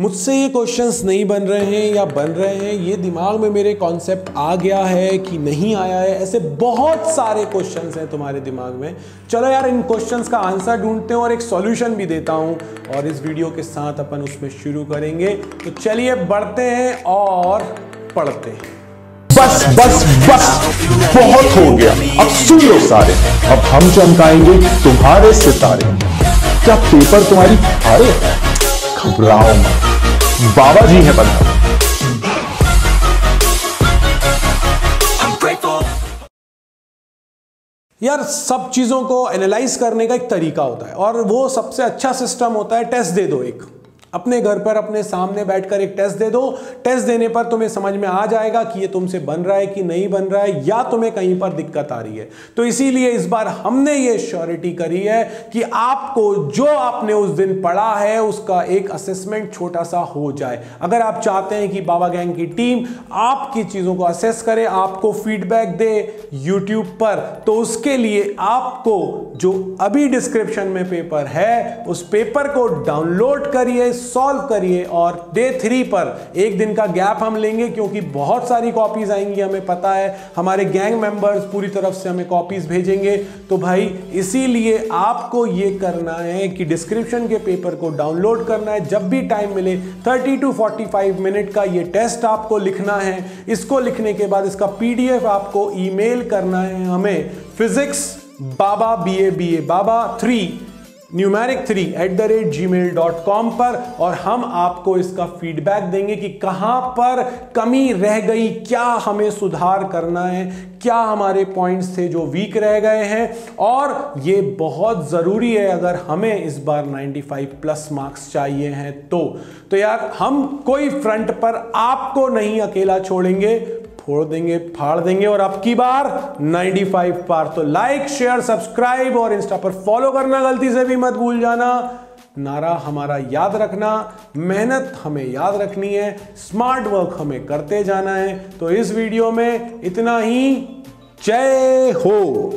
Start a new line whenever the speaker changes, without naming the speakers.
मुझसे ये क्वेश्चंस नहीं बन रहे हैं या बन रहे हैं, ये दिमाग में मेरे कॉन्सेप्ट आ गया है कि नहीं आया है, ऐसे बहुत सारे क्वेश्चंस हैं तुम्हारे दिमाग में। चलो यार, इन क्वेश्चंस का आंसर ढूंढते हैं और एक सॉल्यूशन भी देता हूँ और इस वीडियो के साथ अपन उसमें शुरू करेंगे। तो चलिए बढ़ते हैं और पढ़ते हैं।
बस बस बस, बहुत हो गया। अब सुन लो सारे। अब हम चमकाएँगे तुम्हारे सितारे। क्या पेपर तुम्हारी हारे घबराओ मत। बाबा जी है बना
यार, सब चीज़ों को एनालाइज करने का एक तरीका होता है और वो सबसे अच्छा सिस्टम होता है टेस्ट दे दो एक। अपने घर पर अपने सामने बैठकर एक टेस्ट दे दो। टेस्ट देने पर तुम्हें समझ में आ जाएगा कि ये तुमसे बन रहा है कि नहीं बन रहा है या तुम्हें कहीं पर दिक्कत आ रही है। तो इसीलिए इस बार हमने ये श्योरिटी करी है कि आपको जो आपने उस दिन पढ़ा है, उसका एक असेसमेंट छोटा सा हो जाए। अगर आप चाहते हैं कि बाबा गैंग की टीम आपकी चीज़ों को असेस करे, आपको फीडबैक दे यूट्यूब पर तो उसके लिए आपको जो अभी डिस्क्रिप्शन में पेपर है, उस पेपर को डाउनलोड करिए सॉल्व करिए और डे थ्री पर एक दिन का गैप हम लेंगे क्योंकि बहुत सारी कॉपीज आएँगी, हमें पता है। हमारे गैंग मेंबर्स पूरी तरफ़ से हमें कॉपीज भेजेंगे। तो भाई, इसीलिए आपको ये करना है कि डिस्क्रिप्शन के पेपर को डाउनलोड करना है। जब भी टाइम मिले 30 टू 45 मिनट का ये टेस्ट आपको लिखना है। इसको लिखने के बाद इसका पीडीएफ आपको ईमेल करना है हमें। Physics baba B A B A baba three numeric three at the rate Gmail dot com पर और हम आपको इसका फीडबैक देंगे कि कहाँ पर कमी रह गई, क्या हमें सुधार करना है, क्या हमारे पॉइंट्स थे जो वीक रह गए हैं। और ये बहुत ज़रूरी है अगर हमें इस बार 95 प्लस मार्क्स चाहिए हैं तो। तो यार, हम कोई फ्रंट पर आपको नहीं अकेला छोड़ेंगे। फोड़ देंगे, फाड़ देंगे और अब की बार 95 पार तो लाइक शेयर सब्सक्राइब और इंस्टा पर फॉलो करना गलती से भी मत भूल जाना। नारा हमारा याद रखना, मेहनत हमें याद रखनी है स्मार्ट वर्क हमें करते जाना है। तो इस वीडियो में इतना ही। जय हो।